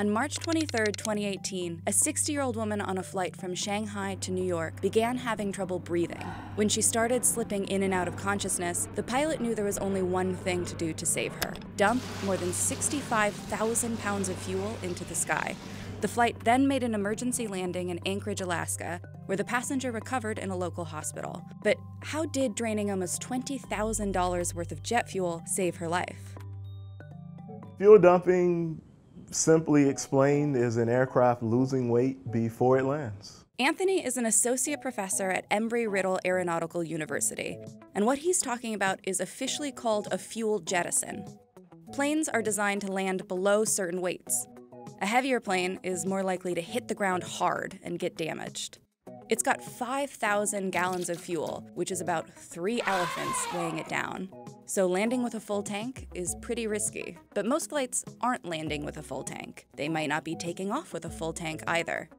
On March 23, 2018, a 60 year old woman on a flight from Shanghai to New York began having trouble breathing. When she started slipping in and out of consciousness, the pilot knew there was only one thing to do to save her dump more than 65,000 pounds of fuel into the sky. The flight then made an emergency landing in Anchorage, Alaska, where the passenger recovered in a local hospital. But how did draining almost $20,000 worth of jet fuel save her life? Fuel dumping simply explained is an aircraft losing weight before it lands. Anthony is an associate professor at Embry Riddle Aeronautical University, and what he's talking about is officially called a fuel jettison. Planes are designed to land below certain weights. A heavier plane is more likely to hit the ground hard and get damaged. It's got 5,000 gallons of fuel, which is about three elephants weighing it down. So landing with a full tank is pretty risky. But most flights aren't landing with a full tank. They might not be taking off with a full tank either.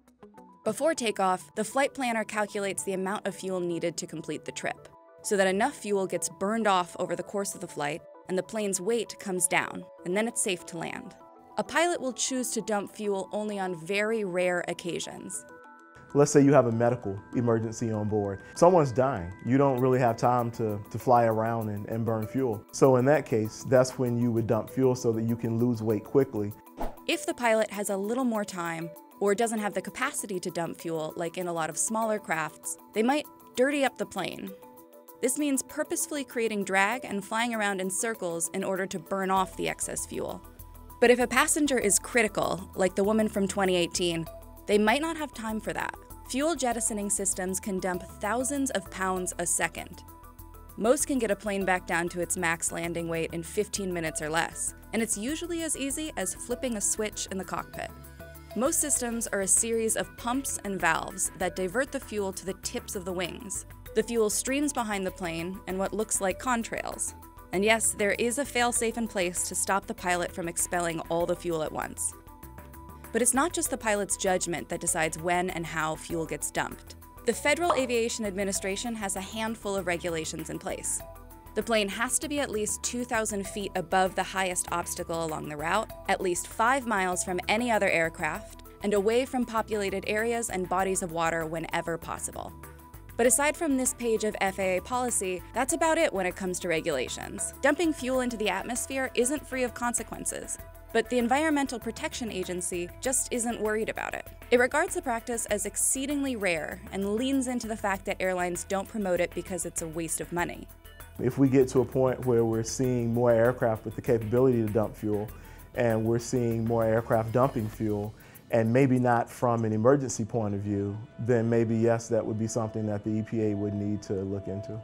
Before takeoff, the flight planner calculates the amount of fuel needed to complete the trip, so that enough fuel gets burned off over the course of the flight and the plane's weight comes down, and then it's safe to land. A pilot will choose to dump fuel only on very rare occasions, Let's say you have a medical emergency on board. Someone's dying. You don't really have time to, to fly around and, and burn fuel. So in that case, that's when you would dump fuel so that you can lose weight quickly. If the pilot has a little more time or doesn't have the capacity to dump fuel, like in a lot of smaller crafts, they might dirty up the plane. This means purposefully creating drag and flying around in circles in order to burn off the excess fuel. But if a passenger is critical, like the woman from 2018, they might not have time for that. Fuel jettisoning systems can dump thousands of pounds a second. Most can get a plane back down to its max landing weight in 15 minutes or less, and it's usually as easy as flipping a switch in the cockpit. Most systems are a series of pumps and valves that divert the fuel to the tips of the wings. The fuel streams behind the plane in what looks like contrails. And yes, there is a failsafe in place to stop the pilot from expelling all the fuel at once. But it's not just the pilot's judgment that decides when and how fuel gets dumped. The Federal Aviation Administration has a handful of regulations in place. The plane has to be at least 2,000 feet above the highest obstacle along the route, at least 5 miles from any other aircraft, and away from populated areas and bodies of water whenever possible. But aside from this page of FAA policy, that's about it when it comes to regulations. Dumping fuel into the atmosphere isn't free of consequences. But the Environmental Protection Agency just isn't worried about it. It regards the practice as exceedingly rare and leans into the fact that airlines don't promote it because it's a waste of money. If we get to a point where we're seeing more aircraft with the capability to dump fuel, and we're seeing more aircraft dumping fuel, and maybe not from an emergency point of view, then maybe yes, that would be something that the EPA would need to look into.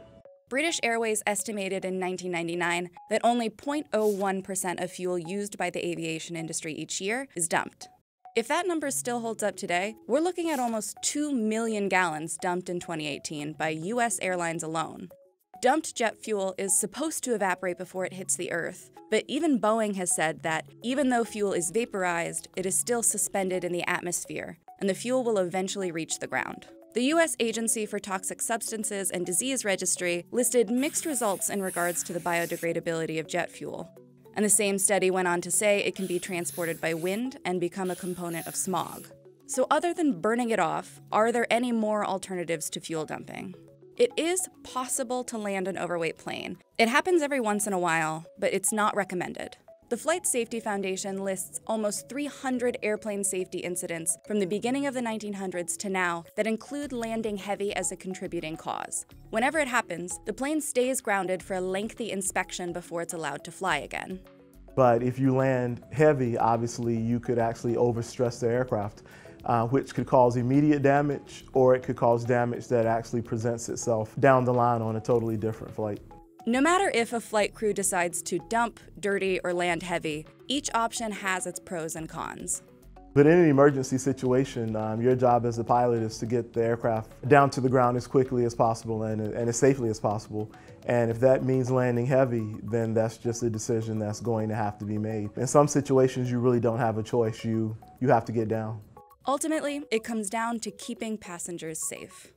British Airways estimated in 1999 that only 0.01% of fuel used by the aviation industry each year is dumped. If that number still holds up today, we're looking at almost 2 million gallons dumped in 2018 by US airlines alone. Dumped jet fuel is supposed to evaporate before it hits the Earth, but even Boeing has said that even though fuel is vaporized, it is still suspended in the atmosphere, and the fuel will eventually reach the ground. The U.S. Agency for Toxic Substances and Disease Registry listed mixed results in regards to the biodegradability of jet fuel. And the same study went on to say it can be transported by wind and become a component of smog. So, other than burning it off, are there any more alternatives to fuel dumping? It is possible to land an overweight plane. It happens every once in a while, but it's not recommended. The Flight Safety Foundation lists almost 300 airplane safety incidents from the beginning of the 1900s to now that include landing heavy as a contributing cause. Whenever it happens, the plane stays grounded for a lengthy inspection before it's allowed to fly again. But if you land heavy, obviously you could actually overstress the aircraft, uh, which could cause immediate damage or it could cause damage that actually presents itself down the line on a totally different flight. No matter if a flight crew decides to dump, dirty, or land heavy, each option has its pros and cons. But in an emergency situation, um, your job as a pilot is to get the aircraft down to the ground as quickly as possible and, and as safely as possible. And if that means landing heavy, then that's just a decision that's going to have to be made. In some situations, you really don't have a choice. You, you have to get down. Ultimately, it comes down to keeping passengers safe.